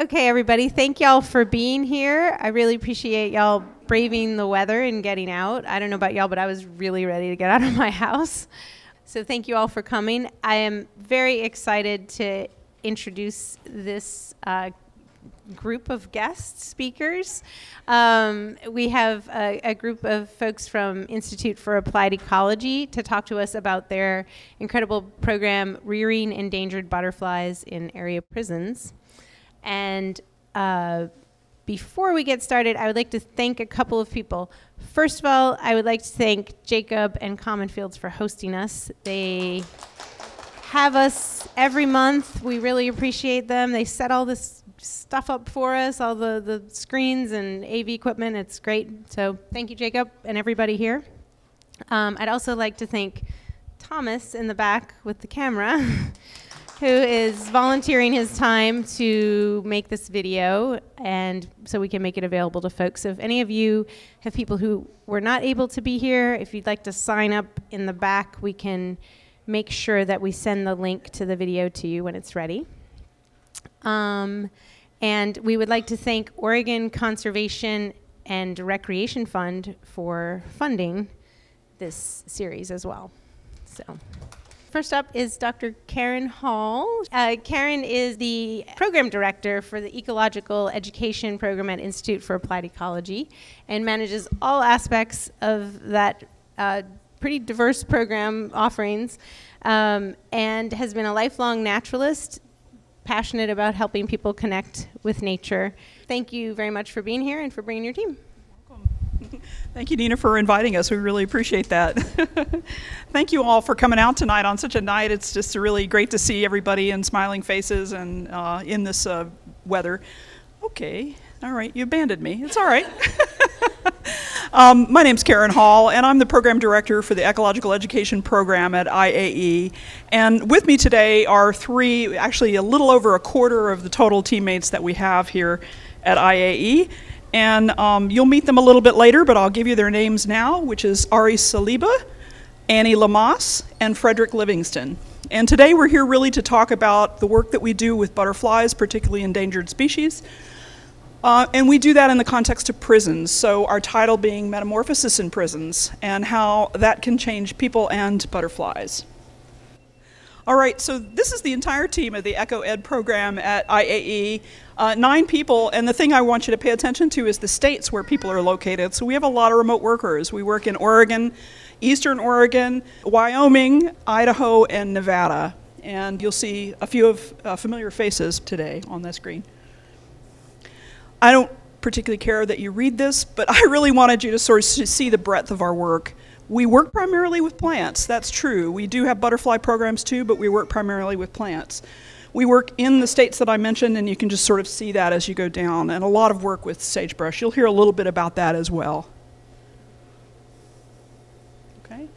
Okay, everybody, thank y'all for being here. I really appreciate y'all braving the weather and getting out. I don't know about y'all, but I was really ready to get out of my house. So thank you all for coming. I am very excited to introduce this uh, group of guest speakers. Um, we have a, a, group of folks from Institute for Applied Ecology to talk to us about their incredible program, Rearing Endangered Butterflies in Area Prisons. And uh, before we get started, I would like to thank a couple of people. First of all, I would like to thank Jacob and Common Fields for hosting us. They have us every month. We really appreciate them. They set all this stuff up for us, all the, the screens and AV equipment. It's great. So thank you, Jacob, and everybody here. Um, I'd also like to thank Thomas in the back with the camera. who is volunteering his time to make this video and so we can make it available to folks. So if any of you have people who were not able to be here, if you'd like to sign up in the back, we can make sure that we send the link to the video to you when it's ready. Um, and we would like to thank Oregon Conservation and Recreation Fund for funding this series as well. So. First up is Dr. Karen Hall. Uh, Karen is the program director for the Ecological Education Program at Institute for Applied Ecology and manages all aspects of that uh, pretty diverse program offerings um, and has been a lifelong naturalist, passionate about helping people connect with nature. Thank you very much for being here and for bringing your team. Thank you, Nina, for inviting us. We really appreciate that. Thank you all for coming out tonight on such a night. It's just really great to see everybody and smiling faces and uh, in this uh, weather. Okay, all right, you abandoned me. It's all right. um, my name's Karen Hall, and I'm the program director for the Ecological Education Program at IAE. And with me today are three, actually a little over a quarter of the total teammates that we have here at IAE. And um, you'll meet them a little bit later, but I'll give you their names now, which is Ari Saliba, Annie Lamas, and Frederick Livingston. And today we're here really to talk about the work that we do with butterflies, particularly endangered species. Uh, and we do that in the context of prisons, so our title being Metamorphosis in Prisons, and how that can change people and butterflies. All right, so this is the entire team of the Eco Ed program at IAE. Uh, nine people, and the thing I want you to pay attention to is the states where people are located. So we have a lot of remote workers. We work in Oregon, Eastern Oregon, Wyoming, Idaho, and Nevada. And you'll see a few of uh, familiar faces today on the screen. I don't particularly care that you read this, but I really wanted you to sort of see the breadth of our work. We work primarily with plants, that's true. We do have butterfly programs too, but we work primarily with plants. We work in the states that I mentioned, and you can just sort of see that as you go down, and a lot of work with sagebrush. You'll hear a little bit about that as well. Okay.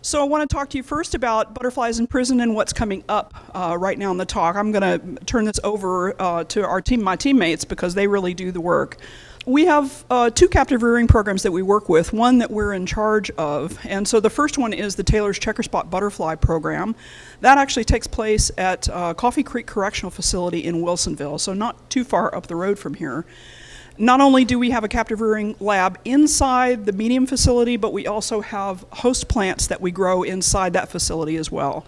So I want to talk to you first about butterflies in prison and what's coming up uh, right now in the talk. I'm going to turn this over uh, to our team, my teammates, because they really do the work we have uh, two captive rearing programs that we work with, one that we're in charge of. And so the first one is the Taylor's Checker Spot Butterfly Program. That actually takes place at uh, Coffee Creek Correctional Facility in Wilsonville, so not too far up the road from here. Not only do we have a captive rearing lab inside the medium facility, but we also have host plants that we grow inside that facility as well.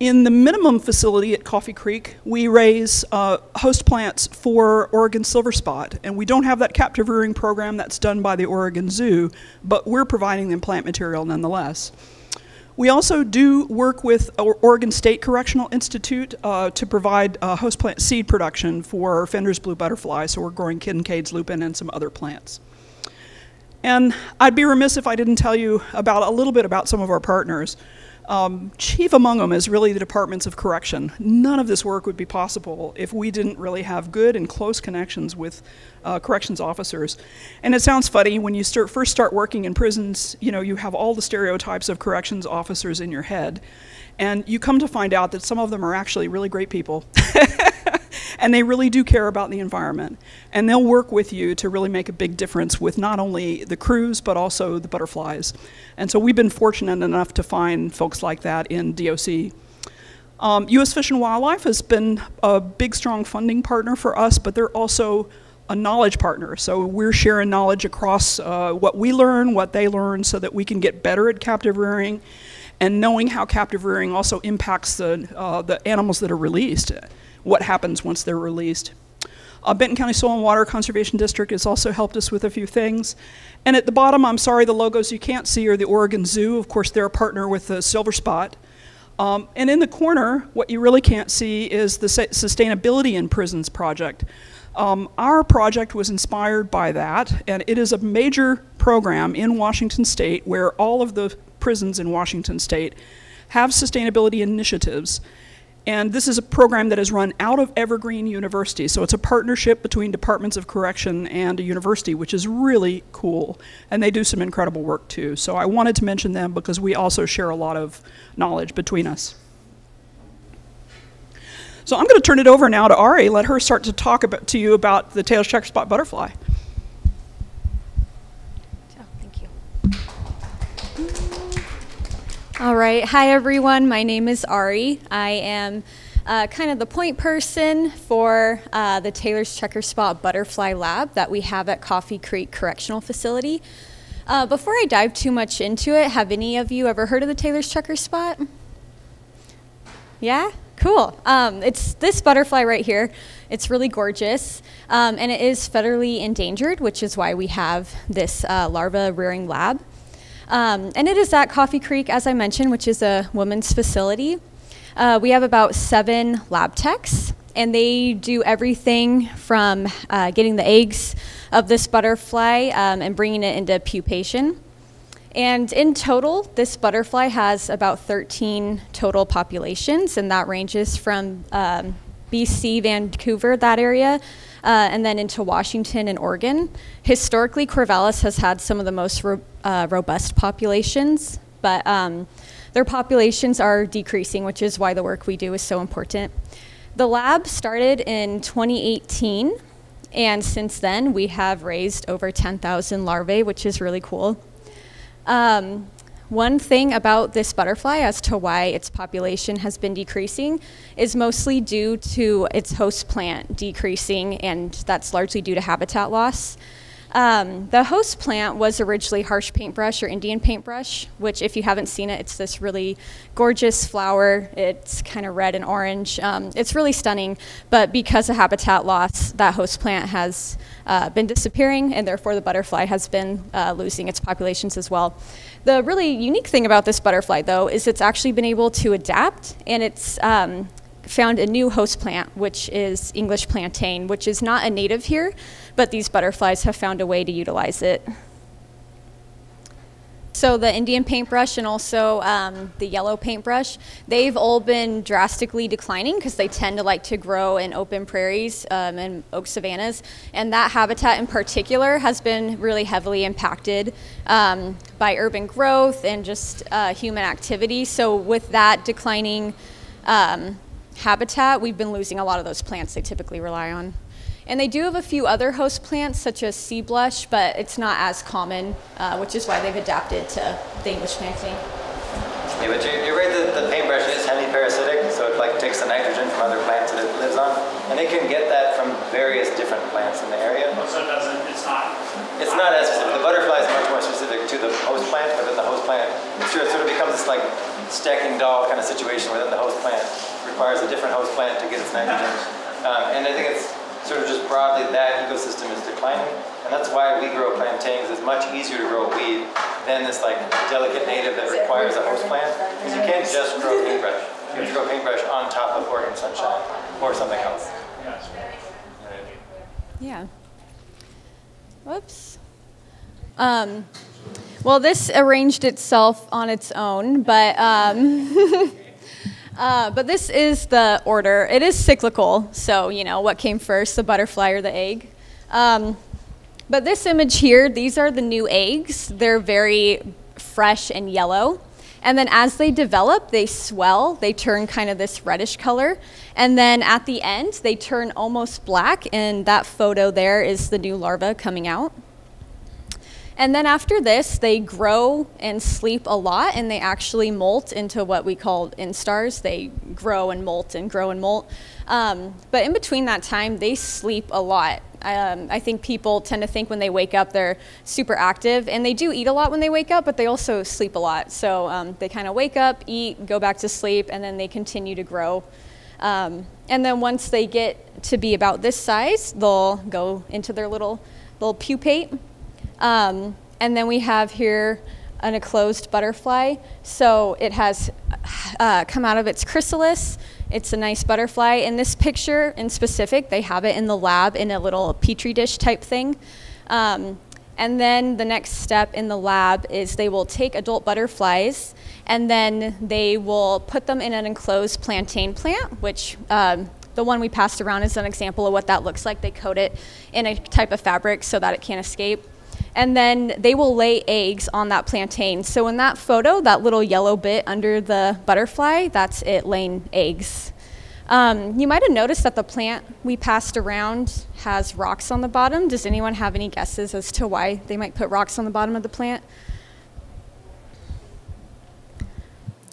In the minimum facility at Coffee Creek, we raise uh, host plants for Oregon silver spot, and we don't have that captive rearing program that's done by the Oregon Zoo, but we're providing them plant material nonetheless. We also do work with Oregon State Correctional Institute uh, to provide uh, host plant seed production for Fender's blue butterfly, so we're growing Kincaid's lupin and some other plants. And I'd be remiss if I didn't tell you about a little bit about some of our partners. Um, chief among them is really the departments of correction. None of this work would be possible if we didn't really have good and close connections with uh, corrections officers. And it sounds funny when you start, first start working in prisons, you know, you have all the stereotypes of corrections officers in your head. And you come to find out that some of them are actually really great people. and they really do care about the environment. And they'll work with you to really make a big difference with not only the crews, but also the butterflies. And so we've been fortunate enough to find folks like that in DOC. Um, U.S. Fish and Wildlife has been a big, strong funding partner for us, but they're also a knowledge partner. So we're sharing knowledge across uh, what we learn, what they learn, so that we can get better at captive rearing and knowing how captive rearing also impacts the, uh, the animals that are released, what happens once they're released. Uh, Benton County Soil and Water Conservation District has also helped us with a few things. And at the bottom, I'm sorry, the logos you can't see are the Oregon Zoo. Of course, they're a partner with the Silver Spot. Um, and in the corner, what you really can't see is the Sustainability in Prisons project. Um, our project was inspired by that, and it is a major program in Washington state where all of the prisons in Washington state have sustainability initiatives. And this is a program that is run out of Evergreen University. So it's a partnership between departments of correction and a university, which is really cool. And they do some incredible work too. So I wanted to mention them because we also share a lot of knowledge between us. So I'm going to turn it over now to Ari, let her start to talk about, to you about the Taylor's checker spot butterfly. All right. Hi, everyone. My name is Ari. I am uh, kind of the point person for uh, the Taylor's Checker Spot Butterfly Lab that we have at Coffee Creek Correctional Facility. Uh, before I dive too much into it, have any of you ever heard of the Taylor's Checker Spot? Yeah? Cool. Um, it's this butterfly right here. It's really gorgeous, um, and it is federally endangered, which is why we have this uh, larva rearing lab. Um, and it is at Coffee Creek, as I mentioned, which is a women's facility. Uh, we have about seven lab techs, and they do everything from uh, getting the eggs of this butterfly um, and bringing it into pupation. And in total, this butterfly has about 13 total populations, and that ranges from um, BC, Vancouver, that area, uh, and then into Washington and Oregon. Historically, Corvallis has had some of the most ro uh, robust populations, but um, their populations are decreasing, which is why the work we do is so important. The lab started in 2018, and since then we have raised over 10,000 larvae, which is really cool. Um, one thing about this butterfly as to why its population has been decreasing is mostly due to its host plant decreasing, and that's largely due to habitat loss. Um, the host plant was originally harsh paintbrush or Indian paintbrush, which, if you haven't seen it, it's this really gorgeous flower. It's kind of red and orange. Um, it's really stunning, but because of habitat loss, that host plant has uh, been disappearing, and therefore the butterfly has been uh, losing its populations as well. The really unique thing about this butterfly, though, is it's actually been able to adapt, and it's um, found a new host plant, which is English plantain, which is not a native here, but these butterflies have found a way to utilize it. So the Indian paintbrush and also um, the yellow paintbrush, they've all been drastically declining because they tend to like to grow in open prairies um, and oak savannas. And that habitat in particular has been really heavily impacted um, by urban growth and just uh, human activity. So with that declining um, habitat, we've been losing a lot of those plants they typically rely on. And they do have a few other host plants, such as sea blush, but it's not as common, uh, which is why they've adapted to the English plantain. Yeah, but you're, you're right that the paintbrush is hemiparasitic, so it like takes the nitrogen from other plants that it lives on, and it can get that from various different plants in the area. Oh, so it doesn't, it's not? It's not as specific. The butterfly is much more specific to the host plant, but then the host plant, sure, it sort of becomes this like stacking doll kind of situation where then the host plant requires a different host plant to get its nitrogen. Um, and I think it's sort of just broadly that ecosystem is declining. And that's why we grow plantains. It's much easier to grow weed than this like delicate native that requires a host plant. Because you can't just grow paintbrush. You have to grow paintbrush on top of Oregon sunshine or something else. Yeah. Whoops. Um, well, this arranged itself on its own, but um, Uh, but this is the order. It is cyclical, so you know what came first, the butterfly or the egg. Um, but this image here, these are the new eggs. They're very fresh and yellow. And then as they develop, they swell. They turn kind of this reddish color. And then at the end, they turn almost black. And that photo there is the new larva coming out. And then after this, they grow and sleep a lot, and they actually molt into what we call instars. They grow and molt and grow and molt. Um, but in between that time, they sleep a lot. Um, I think people tend to think when they wake up they're super active, and they do eat a lot when they wake up, but they also sleep a lot. So um, they kind of wake up, eat, go back to sleep, and then they continue to grow. Um, and then once they get to be about this size, they'll go into their little little pupate. Um, and then we have here an enclosed butterfly. So it has uh, come out of its chrysalis. It's a nice butterfly. In this picture in specific, they have it in the lab in a little petri dish type thing. Um, and then the next step in the lab is they will take adult butterflies and then they will put them in an enclosed plantain plant, which um, the one we passed around is an example of what that looks like. They coat it in a type of fabric so that it can't escape. And then they will lay eggs on that plantain. So in that photo, that little yellow bit under the butterfly, that's it laying eggs. Um, you might have noticed that the plant we passed around has rocks on the bottom. Does anyone have any guesses as to why they might put rocks on the bottom of the plant?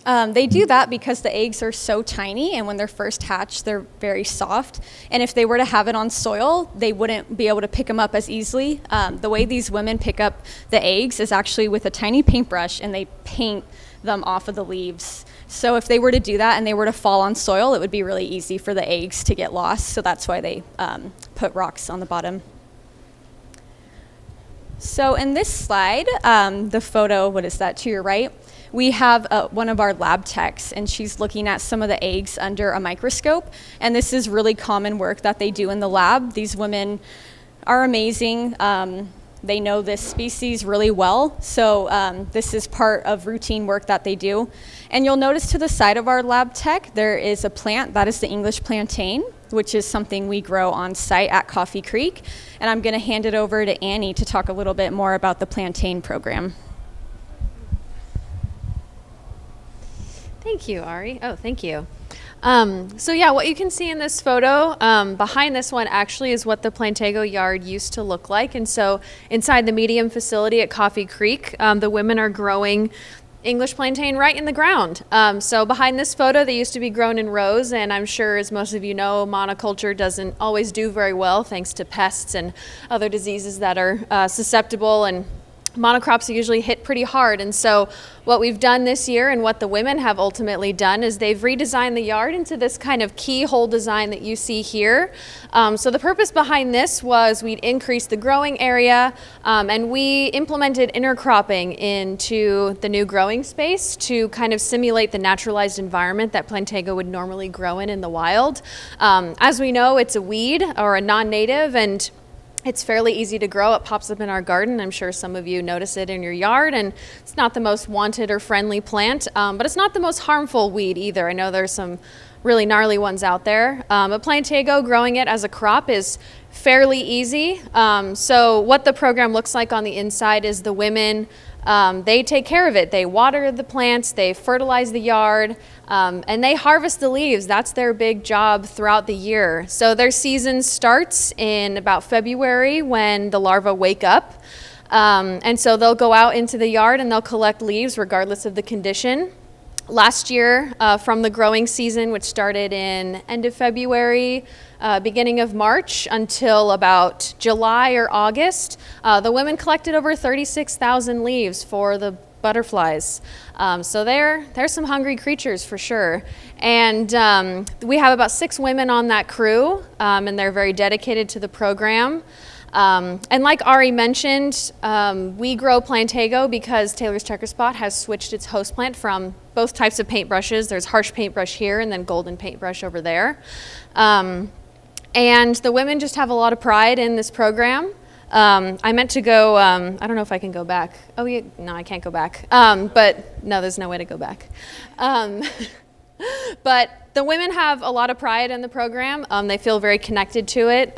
Um, they do that because the eggs are so tiny, and when they're first hatched, they're very soft. And if they were to have it on soil, they wouldn't be able to pick them up as easily. Um, the way these women pick up the eggs is actually with a tiny paintbrush, and they paint them off of the leaves. So if they were to do that and they were to fall on soil, it would be really easy for the eggs to get lost. So that's why they um, put rocks on the bottom. So in this slide, um, the photo, what is that to your right? We have uh, one of our lab techs, and she's looking at some of the eggs under a microscope. And this is really common work that they do in the lab. These women are amazing. Um, they know this species really well, so um, this is part of routine work that they do. And you'll notice to the side of our lab tech, there is a plant, that is the English plantain, which is something we grow on site at Coffee Creek. And I'm gonna hand it over to Annie to talk a little bit more about the plantain program. Thank you, Ari. Oh, thank you. Um, so yeah, what you can see in this photo um, behind this one actually is what the Plantago yard used to look like. And so inside the medium facility at Coffee Creek, um, the women are growing English plantain right in the ground. Um, so behind this photo, they used to be grown in rows, and I'm sure, as most of you know, monoculture doesn't always do very well thanks to pests and other diseases that are uh, susceptible and monocrops usually hit pretty hard. And so, what we've done this year and what the women have ultimately done is they've redesigned the yard into this kind of keyhole design that you see here. Um, so, the purpose behind this was we'd increase the growing area um, and we implemented intercropping into the new growing space to kind of simulate the naturalized environment that Plantago would normally grow in in the wild. Um, as we know, it's a weed or a non native, and it's fairly easy to grow. It pops up in our garden. I'm sure some of you notice it in your yard, and it's not the most wanted or friendly plant, um, but it's not the most harmful weed either. I know there's some really gnarly ones out there. Um, but Plantago, growing it as a crop is fairly easy. Um, so, what the program looks like on the inside is the women um, they take care of it. They water the plants, they fertilize the yard, um, and they harvest the leaves. That's their big job throughout the year. So their season starts in about February when the larvae wake up. Um, and so they'll go out into the yard and they'll collect leaves regardless of the condition. Last year, uh, from the growing season, which started in end of February, uh, beginning of March until about July or August, uh, the women collected over 36,000 leaves for the butterflies. Um, so they're, they're some hungry creatures for sure. And um, we have about six women on that crew, um, and they're very dedicated to the program. Um, and like Ari mentioned, um, we grow Plantago because Taylor's Checker Spot has switched its host plant from both types of paintbrushes. There's harsh paintbrush here and then golden paintbrush over there. Um, and the women just have a lot of pride in this program. Um, I meant to go, um, I don't know if I can go back. Oh, yeah, no, I can't go back. Um, but no, there's no way to go back. Um, but the women have a lot of pride in the program. Um, they feel very connected to it.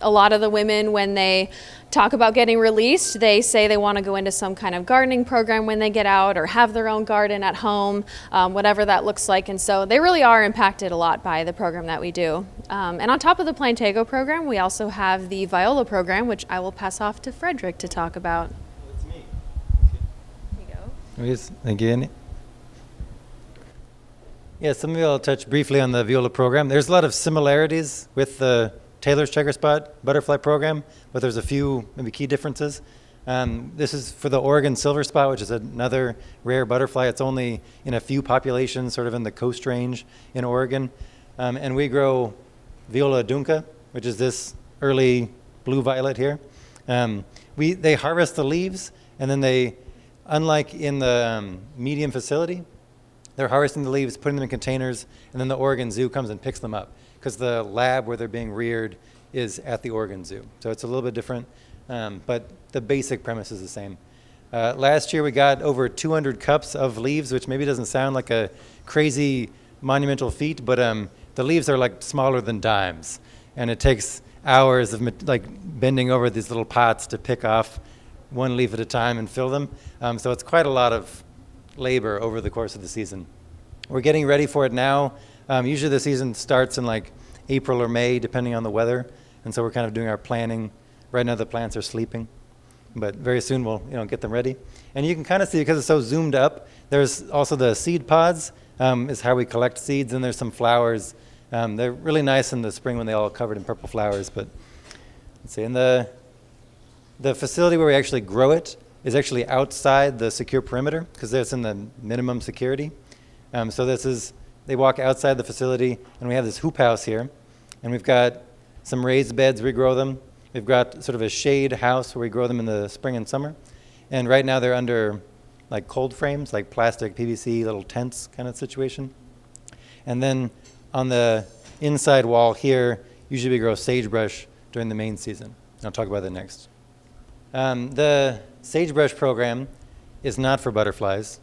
A lot of the women, when they talk about getting released, they say they want to go into some kind of gardening program when they get out or have their own garden at home, um, whatever that looks like. And so they really are impacted a lot by the program that we do. Um, and on top of the Plantago program, we also have the Viola program, which I will pass off to Frederick to talk about. Yes, thank you, Andy. Yeah, some of you will touch briefly on the viola program. There's a lot of similarities with the Taylor's checker spot butterfly program, but there's a few maybe key differences. Um, this is for the Oregon silver spot, which is another rare butterfly. It's only in a few populations, sort of in the coast range in Oregon. Um, and we grow Viola adunca, which is this early blue violet here. Um, we, they harvest the leaves, and then they, unlike in the um, medium facility, they're harvesting the leaves, putting them in containers, and then the Oregon Zoo comes and picks them up because the lab where they're being reared is at the Oregon Zoo. So it's a little bit different, um, but the basic premise is the same. Uh, last year we got over 200 cups of leaves, which maybe doesn't sound like a crazy monumental feat, but um, the leaves are like smaller than dimes, and it takes hours of like bending over these little pots to pick off one leaf at a time and fill them. Um, so it's quite a lot of labor over the course of the season. We're getting ready for it now. Um, usually the season starts in like April or May, depending on the weather, and so we're kind of doing our planning. Right now the plants are sleeping, but very soon we'll you know get them ready. And you can kind of see because it's so zoomed up. There's also the seed pods um, is how we collect seeds, and there's some flowers. Um, they're really nice in the spring when they all covered in purple flowers. But let's see, in the the facility where we actually grow it is actually outside the secure perimeter because it's in the minimum security. Um, so this is they walk outside the facility, and we have this hoop house here, and we've got some raised beds. We grow them. We've got sort of a shade house where we grow them in the spring and summer, and right now they're under like cold frames, like plastic PVC little tents kind of situation. And then on the inside wall here, usually we grow sagebrush during the main season. I'll talk about that next. Um, the sagebrush program is not for butterflies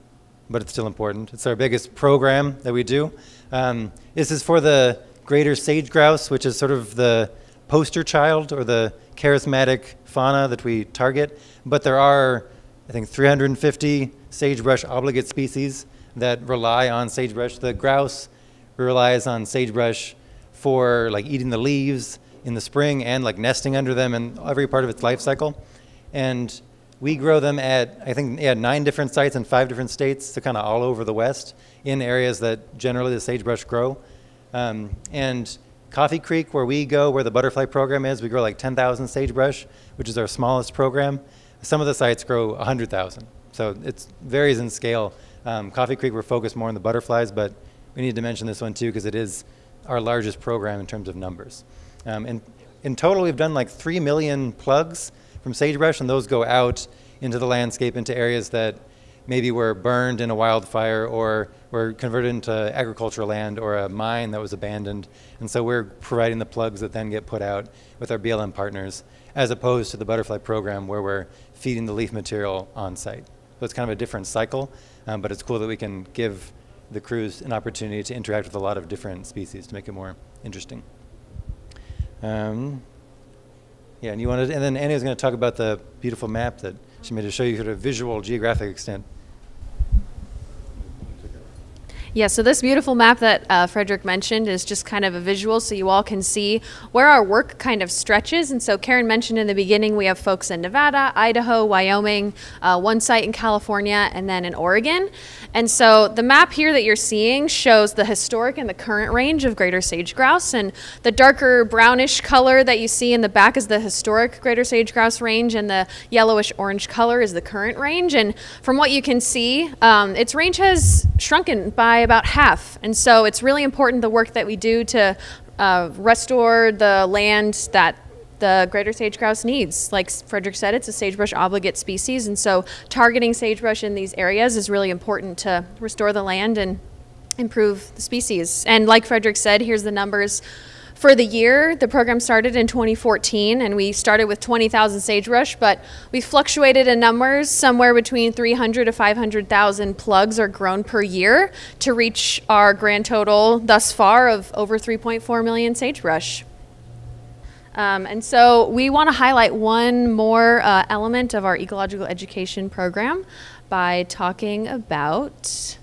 but it's still important. It's our biggest program that we do. Um, this is for the greater sage grouse, which is sort of the poster child or the charismatic fauna that we target. But there are, I think, 350 sagebrush obligate species that rely on sagebrush. The grouse relies on sagebrush for like eating the leaves in the spring and like nesting under them and every part of its life cycle. And we grow them at, I think, yeah, nine different sites in five different states, so kind of all over the West, in areas that generally the sagebrush grow. Um, and Coffee Creek, where we go, where the butterfly program is, we grow like 10,000 sagebrush, which is our smallest program. Some of the sites grow 100,000. So it varies in scale. Um, Coffee Creek, we're focused more on the butterflies, but we need to mention this one too because it is our largest program in terms of numbers. Um, and in total, we've done like 3 million plugs from sagebrush, and those go out into the landscape into areas that maybe were burned in a wildfire or were converted into agricultural land or a mine that was abandoned. And so we're providing the plugs that then get put out with our BLM partners, as opposed to the butterfly program where we're feeding the leaf material on site. So it's kind of a different cycle, um, but it's cool that we can give the crews an opportunity to interact with a lot of different species to make it more interesting. Um, yeah, and you wanted, and then Annie was going to talk about the beautiful map that she made to show you sort of visual geographic extent. Yeah, so this beautiful map that uh, Frederick mentioned is just kind of a visual so you all can see where our work kind of stretches. And so Karen mentioned in the beginning we have folks in Nevada, Idaho, Wyoming, uh, one site in California, and then in Oregon. And so the map here that you're seeing shows the historic and the current range of greater sage grouse. And the darker brownish color that you see in the back is the historic greater sage grouse range, and the yellowish orange color is the current range. And from what you can see, um, its range has shrunken by about half. And so it's really important the work that we do to uh, restore the land that the greater sage grouse needs. Like Frederick said, it's a sagebrush obligate species, and so targeting sagebrush in these areas is really important to restore the land and improve the species. And like Frederick said, here's the numbers for the year, the program started in 2014 and we started with 20,000 sagebrush, but we fluctuated in numbers somewhere between 300 to 500,000 plugs are grown per year to reach our grand total thus far of over 3.4 million sagebrush. Um, and so we want to highlight one more uh, element of our ecological education program by talking about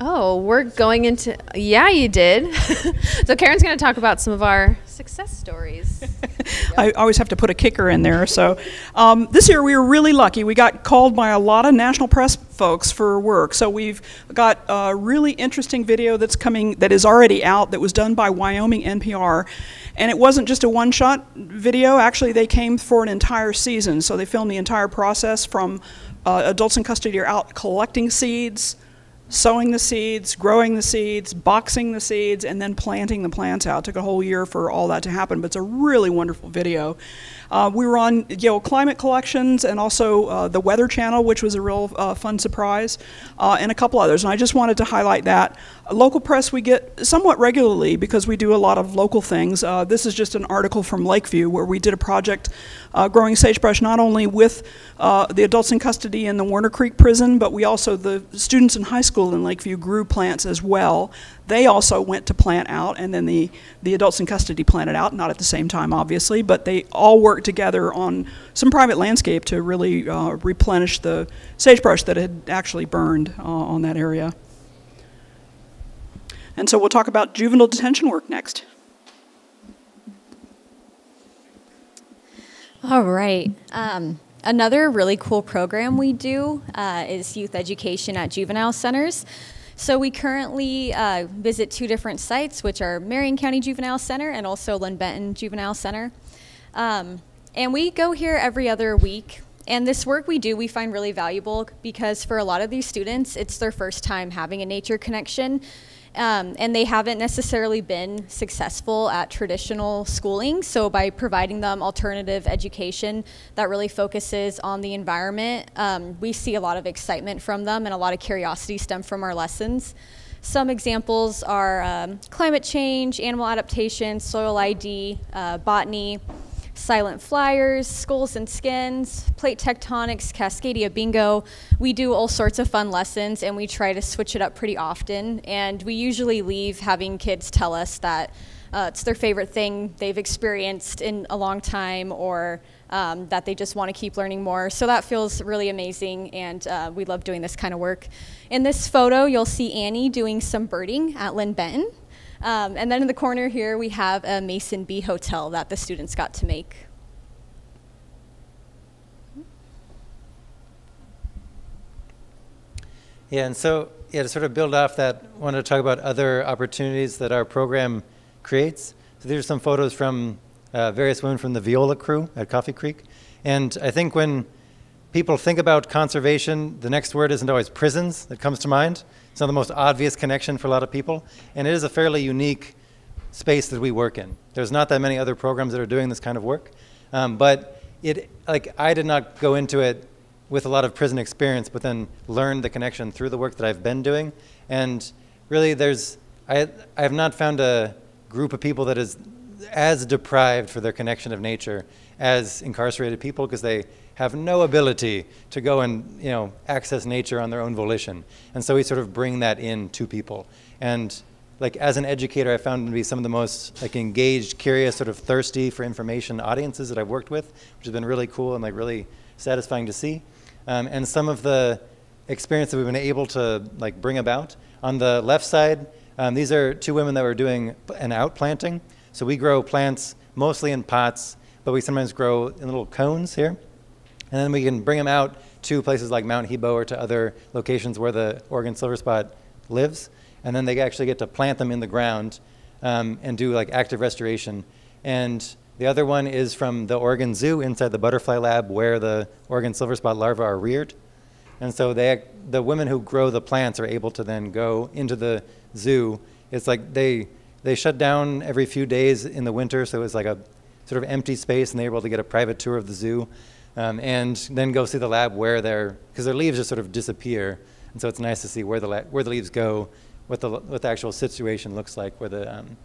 Oh, we're going into, yeah, you did. so Karen's going to talk about some of our success stories. I always have to put a kicker in there. So um, this year we were really lucky. We got called by a lot of national press folks for work. So we've got a really interesting video that's coming, that is already out, that was done by Wyoming NPR. And it wasn't just a one-shot video. Actually, they came for an entire season. So they filmed the entire process from uh, adults in custody are out collecting seeds, sowing the seeds, growing the seeds, boxing the seeds, and then planting the plants out. It took a whole year for all that to happen, but it's a really wonderful video. Uh, we were on Yale Climate Connections and also uh, the Weather Channel, which was a real uh, fun surprise, uh, and a couple others. And I just wanted to highlight that. Local press we get somewhat regularly because we do a lot of local things. Uh, this is just an article from Lakeview where we did a project uh, growing sagebrush not only with the adults in custody in the Warner Creek prison, but we also, the students in high school in Lakeview grew plants as well. They also went to plant out, and then the, the adults in custody planted out, not at the same time, obviously, but they all worked together on some private landscape to really uh, replenish the sagebrush that had actually burned uh, on that area. And so we'll talk about juvenile detention work next. All right. Um, another really cool program we do uh, is youth education at juvenile centers. So we currently uh, visit two different sites, which are Marion County Juvenile Center and also Linn-Benton Juvenile Center. Um, and we go here every other week. And this work we do, we find really valuable because for a lot of these students, it's their first time having a nature connection. Um, and they haven't necessarily been successful at traditional schooling. So by providing them alternative education that really focuses on the environment, um, we see a lot of excitement from them and a lot of curiosity stem from our lessons. Some examples are um, climate change, animal adaptation, soil ID, uh, botany, Silent Flyers, Skulls and Skins, Plate Tectonics, Cascadia Bingo. We do all sorts of fun lessons and we try to switch it up pretty often. And we usually leave having kids tell us that uh, it's their favorite thing they've experienced in a long time or um, that they just want to keep learning more. So that feels really amazing and uh, we love doing this kind of work. In this photo, you'll see Annie doing some birding at Linn-Benton. Um, and then in the corner here, we have a Mason Bee Hotel that the students got to make. Yeah, and so yeah, to sort of build off that, I wanted to talk about other opportunities that our program creates. So these are some photos from uh, various women from the Viola crew at Coffee Creek. And I think when people think about conservation, the next word isn't always prisons that comes to mind. It's not the most obvious connection for a lot of people, and it is a fairly unique space that we work in. There's not that many other programs that are doing this kind of work, um, but it like I did not go into it with a lot of prison experience, but then learned the connection through the work that I've been doing, and really there's I I have not found a group of people that is as deprived for their connection of nature as incarcerated people because they have no ability to go and you know access nature on their own volition. And so we sort of bring that in to people. And like as an educator, I found to be some of the most like engaged, curious, sort of thirsty for information audiences that I've worked with, which has been really cool and like really satisfying to see. Um, and some of the experience that we've been able to like bring about. On the left side, um, these are two women that were doing an outplanting. So we grow plants mostly in pots, but we sometimes grow in little cones here. And then we can bring them out to places like Mount Hebo or to other locations where the Oregon silver spot lives. And then they actually get to plant them in the ground um, and do like active restoration. And the other one is from the Oregon Zoo inside the butterfly lab where the Oregon silver spot larvae are reared. And so they, the women who grow the plants are able to then go into the zoo. It's like they, they shut down every few days in the winter, so it's like a sort of empty space, and they're able to get a private tour of the zoo um, and then go see the lab where they're, because their leaves just sort of disappear. And so it's nice to see where the, where the leaves go, what the, what the actual situation looks like where the, um,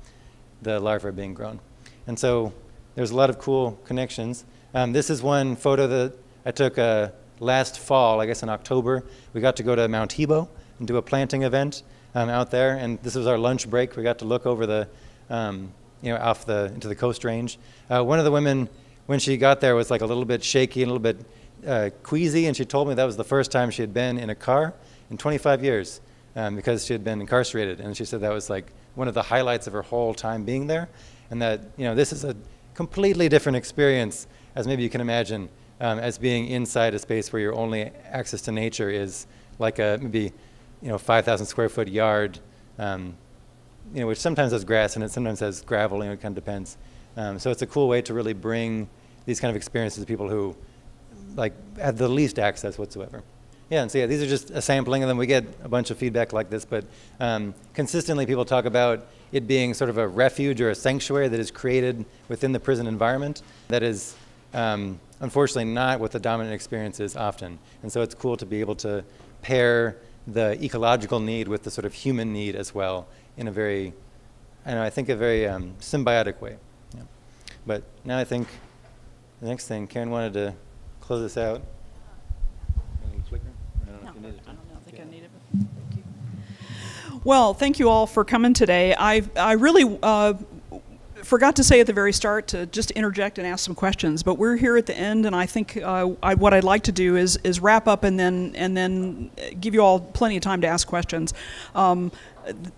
the larvae are being grown. And so there's a lot of cool connections. Um, this is one photo that I took uh, last fall, I guess in October. We got to go to Mount Hebo and do a planting event um, out there. And this was our lunch break. We got to look over the, um, you know, off the, into the coast range. Uh, one of the women when she got there was like a little bit shaky and a little bit uh, queasy, and she told me that was the first time she had been in a car in 25 years. um, because she had been incarcerated, and she said that was like one of the highlights of her whole time being there, and that you know this is a completely different experience as maybe you can imagine um, as being inside a space where your only access to nature is like a maybe you know 5,000 square foot yard, um, you know which sometimes has grass and it sometimes has gravel. You know, it kind of depends. Um, so it's a cool way to really bring these kind of experiences to people who like have the least access whatsoever. Yeah, and so yeah, these are just a sampling of them. We get a bunch of feedback like this, but um, consistently people talk about it being sort of a refuge or a sanctuary that is created within the prison environment that is um, unfortunately not what the dominant experience is often. And so it's cool to be able to pair the ecological need with the sort of human need as well in a very, I know, I think a very um, symbiotic way. Yeah. But now I think the next thing, Karen wanted to close this out. Well, thank you all for coming today. I, I really uh, forgot to say at the very start to just interject and ask some questions, but we're here at the end, and I think uh, I, what I'd like to do is, is wrap up and then and then give you all plenty of time to ask questions. Um,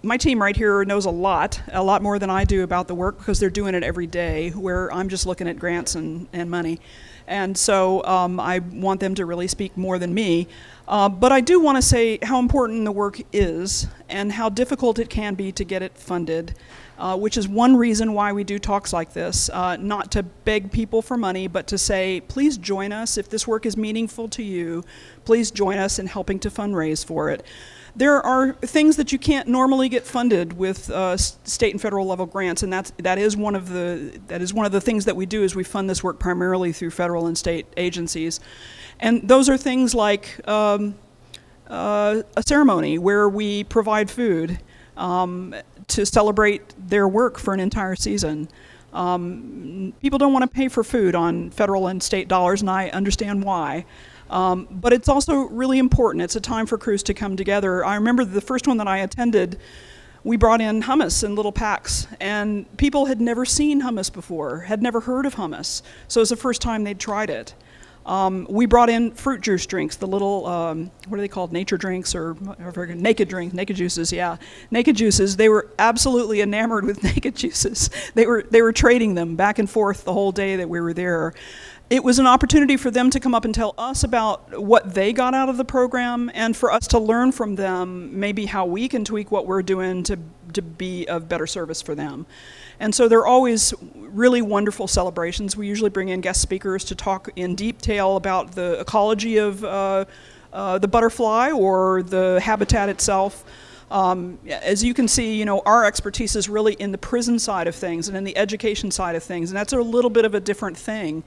my team right here knows a lot, a lot more than I do about the work because they're doing it every day, where I'm just looking at grants and, and money. And so um, I want them to really speak more than me. Uh, but I do want to say how important the work is and how difficult it can be to get it funded, uh, which is one reason why we do talks like this. Uh, not to beg people for money, but to say, please join us. If this work is meaningful to you, please join us in helping to fundraise for it. There are things that you can't normally get funded with uh, state and federal level grants, and that's that is one of the that is one of the things that we do is we fund this work primarily through federal and state agencies, and those are things like um, uh, a ceremony where we provide food um, to celebrate their work for an entire season. Um, people don't want to pay for food on federal and state dollars, and I understand why. Um, but it's also really important. It's a time for crews to come together. I remember the first one that I attended, we brought in hummus in little packs, and people had never seen hummus before, had never heard of hummus. So it was the first time they'd tried it. Um, we brought in fruit juice drinks, the little, um, what are they called, nature drinks or, or naked drinks, naked juices, yeah. Naked juices, they were absolutely enamored with naked juices. They were, they were trading them back and forth the whole day that we were there it was an opportunity for them to come up and tell us about what they got out of the program and for us to learn from them maybe how we can tweak what we're doing to, to be of better service for them. And so they're always really wonderful celebrations. We usually bring in guest speakers to talk in detail about the ecology of uh, uh, the butterfly or the habitat itself. Um, as you can see, you know, our expertise is really in the prison side of things and in the education side of things, and that's a little bit of a different thing.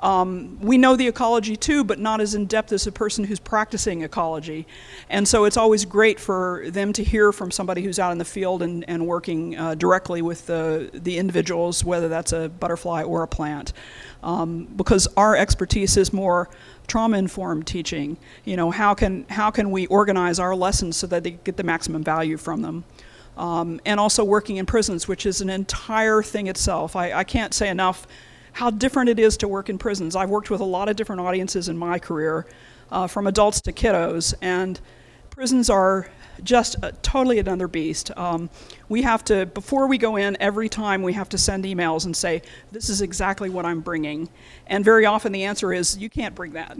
Um, we know the ecology too, but not as in depth as a person who's practicing ecology. And so it's always great for them to hear from somebody who's out in the field and, and working uh, directly with the, the individuals, whether that's a butterfly or a plant. Um, because our expertise is more trauma-informed teaching. You know, how can, how can we organize our lessons so that they get the maximum value from them? Um, and also working in prisons, which is an entire thing itself. I, I can't say enough how different it is to work in prisons. I've worked with a lot of different audiences in my career, uh, from adults to kiddos, and prisons are just a, totally another beast. Um, we have to, before we go in, every time we have to send emails and say, this is exactly what I'm bringing. And very often the answer is, you can't bring that.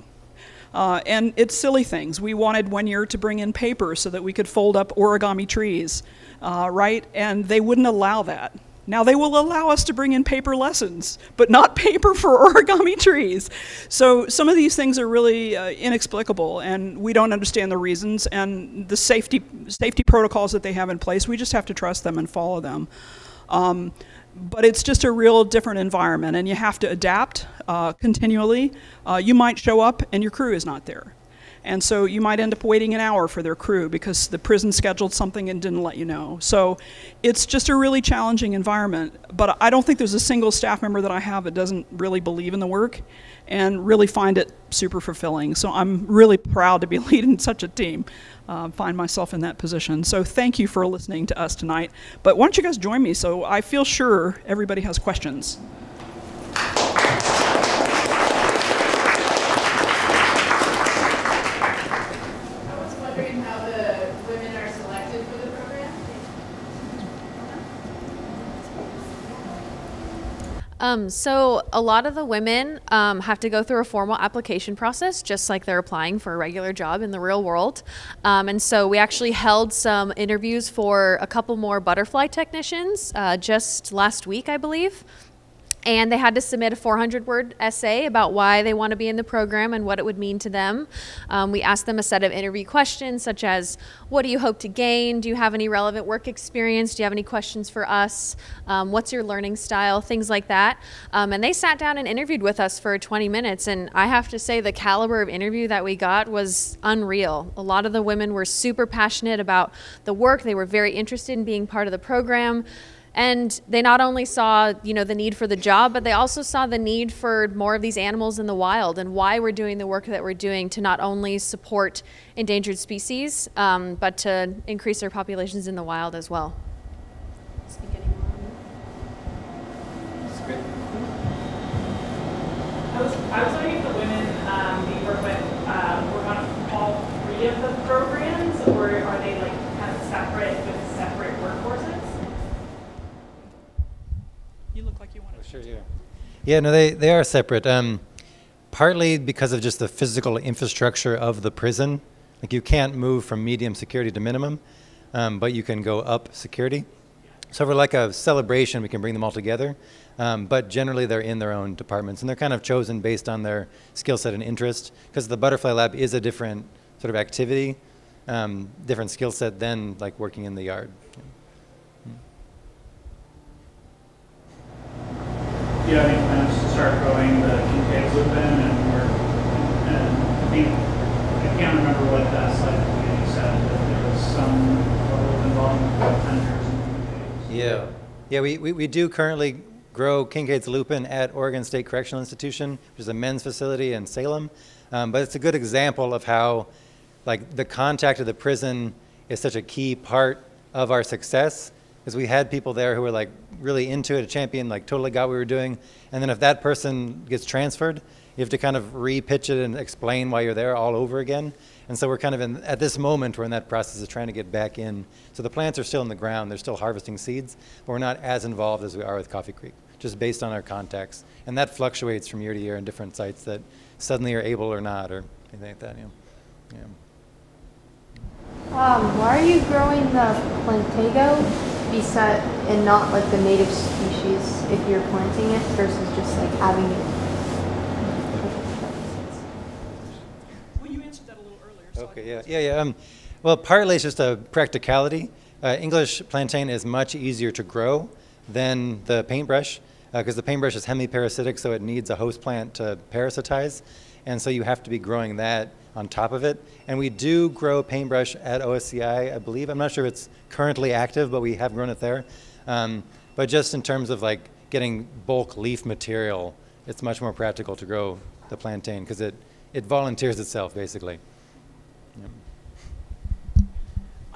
Uh, and it's silly things. We wanted one year to bring in paper so that we could fold up origami trees, uh, right? And they wouldn't allow that. Now they will allow us to bring in paper lessons, but not paper for origami trees. So some of these things are really uh, inexplicable, and we don't understand the reasons and the safety safety protocols that they have in place. We just have to trust them and follow them. Um, but it's just a real different environment, and you have to adapt uh, continually. Uh, you might show up and your crew is not there. And so you might end up waiting an hour for their crew because the prison scheduled something and didn't let you know. So it's just a really challenging environment. But I don't think there's a single staff member that I have that doesn't really believe in the work and really find it super fulfilling. So I'm really proud to be leading such a team. Uh, find myself in that position. So thank you for listening to us tonight. But why don't you guys join me so I feel sure everybody has questions. Um, so a lot of the women um, have to go through a formal application process, just like they're applying for a regular job in the real world. Um, and so we actually held some interviews for a couple more butterfly technicians uh, just last week, I believe and they had to submit a 400 word essay about why they want to be in the program and what it would mean to them. Um, we asked them a set of interview questions such as what do you hope to gain? Do you have any relevant work experience? Do you have any questions for us? Um, what's your learning style? Things like that. Um, and they sat down and interviewed with us for 20 minutes. And I have to say, the caliber of interview that we got was unreal. A lot of the women were super passionate about the work, they were very interested in being part of the program and they not only saw you know the need for the job but they also saw the need for more of these animals in the wild and why we're doing the work that we're doing to not only support endangered species um, but to increase their populations in the wild as well I was, I was wondering if the women um, you work with uh, work on all three of the programs, or are they like kind of separate with separate workforces? You look like you want to. Sure, yeah. Yeah, no, they, they are separate. Um, partly because of just the physical infrastructure of the prison. Like you can't move from medium security to minimum, um, but you can go up security. So for like a celebration, we can bring them all together. Um, but generally, they're in their own departments, and they're kind of chosen based on their skill set and interest. Because the butterfly lab is a different sort of activity, um, different skill set than like working in the yard. Do you have any plans to start growing the Kincaid lupin and and I think, I can't remember what that slide at the beginning said, but there was some level of involvement with Fender's and Kincaids. Yeah. Yeah, we, we, we do currently grow Kincaid's lupin at Oregon State Correctional Institution, which is a men's facility in Salem. Um, but it's a good example of how, like, the contact of the prison is such a key part of our success. Because we had people there who were like really into it, a champion, like totally got what we were doing. And then if that person gets transferred, you have to kind of re-pitch it and explain why you're there all over again. And so we're kind of in, at this moment, we're in that process of trying to get back in. So the plants are still in the ground, they're still harvesting seeds, but we're not as involved as we are with Coffee Creek, just based on our contacts. And that fluctuates from year to year in different sites that suddenly are able or not, or anything like that. Yeah. Um, why are you growing the plantago beside and not like the native species if you're planting it versus just like having it? Well, you answered that a little earlier. So Okay, yeah, yeah, yeah. Um, well, partly it's just a practicality. Uh, English plantain is much easier to grow than the paintbrush because the paintbrush is hemiparasitic, so it needs a host plant to parasitize, and so you have to be growing that on top of it. And we do grow paintbrush at OSCI, I believe. I'm not sure if it's currently active, but we have grown it there. Um, but just in terms of like getting bulk leaf material, it's much more practical to grow the plantain because it, it volunteers itself basically.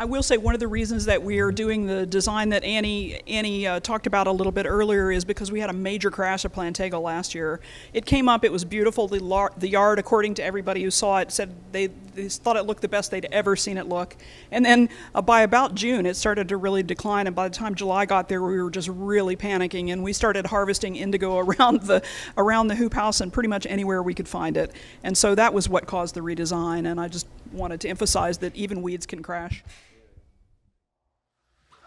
I will say one of the reasons that we are doing the design that Annie Annie uh, talked about a little bit earlier is because we had a major crash at Plantago last year. It came up, it was beautiful. The, the yard, according to everybody who saw it, said they, they thought it looked the best they'd ever seen it look. And then uh, by about June, it started to really decline. And by the time July got there, we were just really panicking, and we started harvesting indigo around the around the hoop house and pretty much anywhere we could find it. And so that was what caused the redesign. And I just wanted to emphasize that even weeds can crash.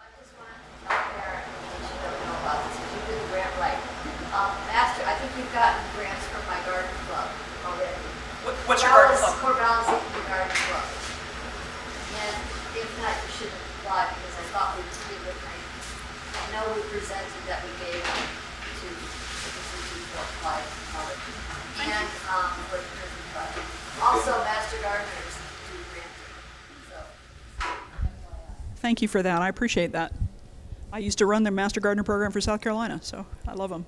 I just want to tell Karen, she don't know about this, because you did the grant right. Um, Master, I think you've gotten grants from my garden club already. What- what's your garden club? Garden Club. And if not, you shouldn't apply, because I thought we did it, I, I know we presented that we gave to, this is two, four, five, other. And, um, for the prison project. Also, Master Gardeners do granting, so. Thank you for that. I appreciate that. I used to run the Master Gardener program for South Carolina, so I love them.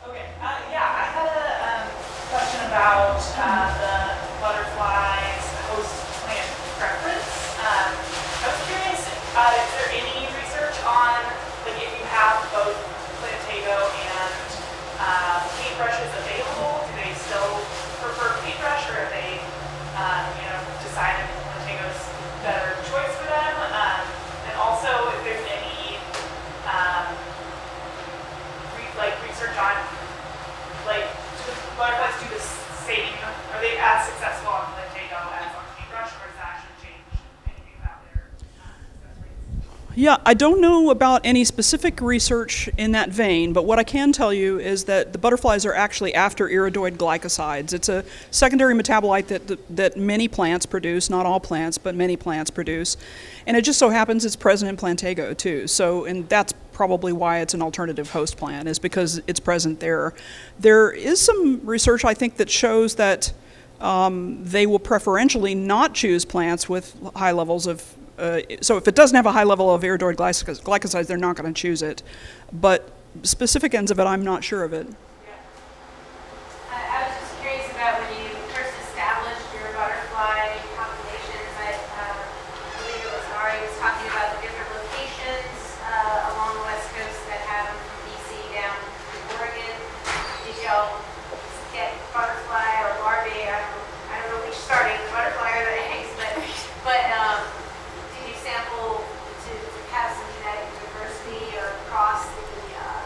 Okay, uh, yeah, I had a um, question about uh, the butterflies host plant preference. Um, I was curious, uh, is there any research on, like, if you have both Plantago and uh, paintbrushes available, do they still prefer paintbrush, or have they, um, you know, decided Plantago's better choice for them? Um, and also, if there's any Yeah, I don't know about any specific research in that vein, but what I can tell you is that the butterflies are actually after iridoid glycosides. It's a secondary metabolite that, that many plants produce, not all plants, but many plants produce. And it just so happens it's present in Plantago too. So, and that's probably why it's an alternative host plant, is because it's present there. There is some research, I think, that shows that um, they will preferentially not choose plants with high levels of uh, so if it doesn't have a high level of iridoid glycos- glycosides, they're not going to choose it. But specific ends of it, I'm not sure of it. I, I was just curious about when you first established your butterfly populations. I uh, believe it was Ari was talking about the different locations uh, along the west coast that have them from BC down to Oregon. Did y'all get butterfly or larvae? I don't, I don't know which starting the butterfly or the eggs, but but um, did you sample to, to have some genetic diversity or across the uh,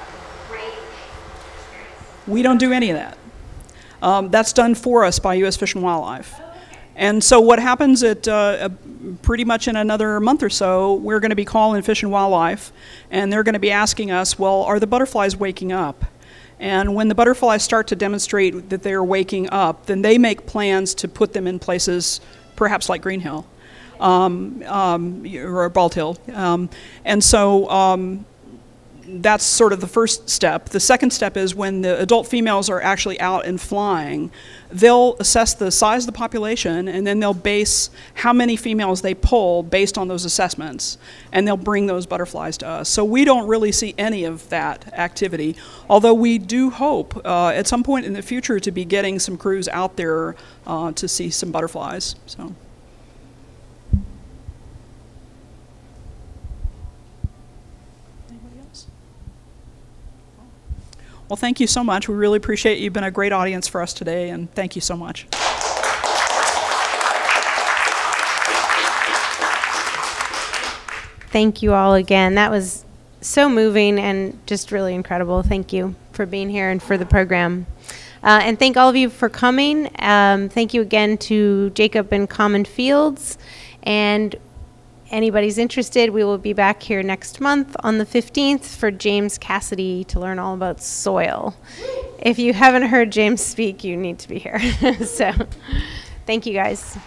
range? Just curious. We don't do any of that. Um, that's done for us by U.S. Fish and Wildlife. And so what happens at uh, uh, pretty much in another month or so, we're going to be calling Fish and Wildlife, and they're going to be asking us, well, are the butterflies waking up? And when the butterflies start to demonstrate that they are waking up, then they make plans to put them in places, perhaps like Green Hill um, um, or Bald Hill. Um, and so um, that's sort of the first step. The second step is when the adult females are actually out and flying, they'll assess the size of the population and then they'll base how many females they pull based on those assessments. And they'll bring those butterflies to us. So we don't really see any of that activity, although we do hope uh, at some point in the future to be getting some crews out there uh, to see some butterflies. So. Well, thank you so much. We really appreciate you. You've been a great audience for us today, and thank you so much. Thank you all again. That was so moving and just really incredible. Thank you for being here and for the program. Uh, and thank all of you for coming. Um, thank you again to Jacob and Common Fields. And anybody's interested, we will be back here next month on the 15th for James Cassidy to learn all about soil. If you haven't heard James speak, you need to be here. so, thank you guys.